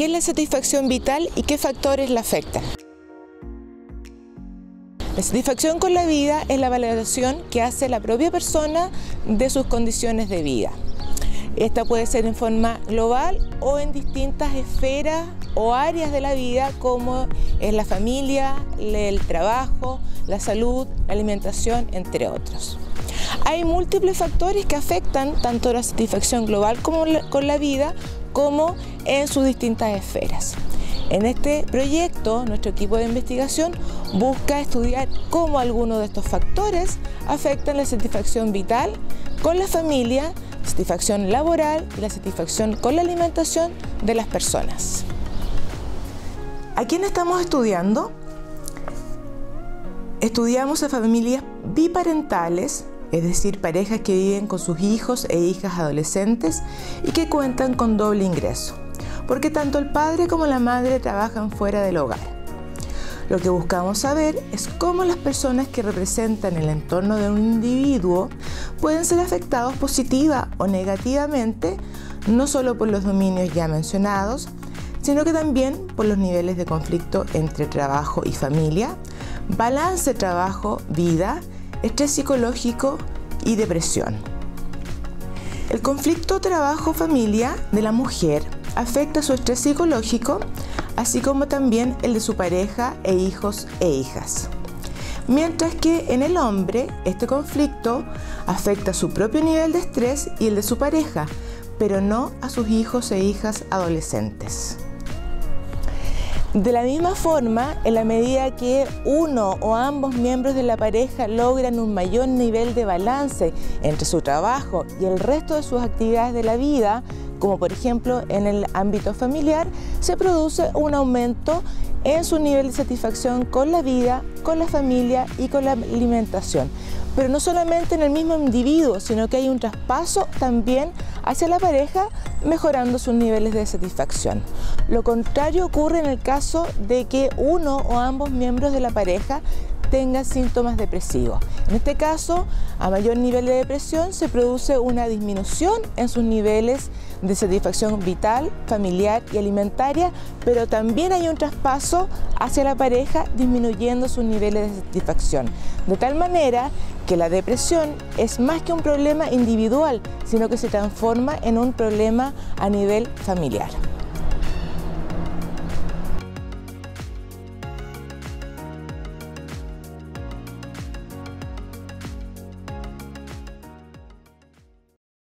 ¿Qué es la satisfacción vital y qué factores la afectan? La satisfacción con la vida es la valoración que hace la propia persona de sus condiciones de vida. Esta puede ser en forma global o en distintas esferas o áreas de la vida como es la familia, el trabajo, la salud, la alimentación, entre otros. Hay múltiples factores que afectan tanto la satisfacción global como con la vida como en sus distintas esferas. En este proyecto, nuestro equipo de investigación busca estudiar cómo algunos de estos factores afectan la satisfacción vital con la familia, satisfacción laboral y la satisfacción con la alimentación de las personas. ¿A quién estamos estudiando? Estudiamos a familias biparentales, es decir, parejas que viven con sus hijos e hijas adolescentes y que cuentan con doble ingreso, porque tanto el padre como la madre trabajan fuera del hogar. Lo que buscamos saber es cómo las personas que representan el entorno de un individuo pueden ser afectados positiva o negativamente, no solo por los dominios ya mencionados, sino que también por los niveles de conflicto entre trabajo y familia, balance trabajo-vida, estrés psicológico y depresión. El conflicto trabajo-familia de la mujer afecta su estrés psicológico, así como también el de su pareja e hijos e hijas. Mientras que en el hombre este conflicto afecta su propio nivel de estrés y el de su pareja, pero no a sus hijos e hijas adolescentes. De la misma forma, en la medida que uno o ambos miembros de la pareja logran un mayor nivel de balance entre su trabajo y el resto de sus actividades de la vida, como por ejemplo en el ámbito familiar, se produce un aumento en su nivel de satisfacción con la vida, con la familia y con la alimentación. Pero no solamente en el mismo individuo, sino que hay un traspaso también hacia la pareja mejorando sus niveles de satisfacción. Lo contrario ocurre en el caso de que uno o ambos miembros de la pareja tengan síntomas depresivos. En este caso, a mayor nivel de depresión se produce una disminución en sus niveles de satisfacción vital, familiar y alimentaria, pero también hay un traspaso hacia la pareja disminuyendo sus niveles de satisfacción. De tal manera que la depresión es más que un problema individual, sino que se transforma en un problema a nivel familiar.